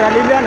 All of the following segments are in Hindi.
ट्राली लिया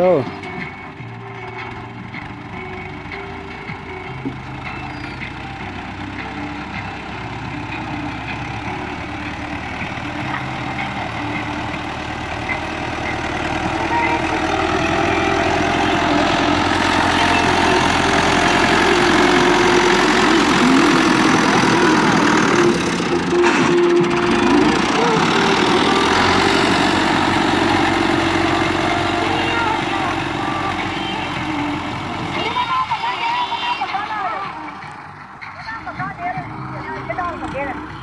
daw लो हाँ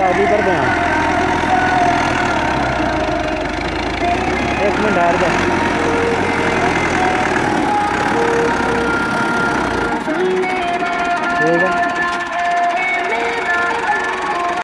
है कर दें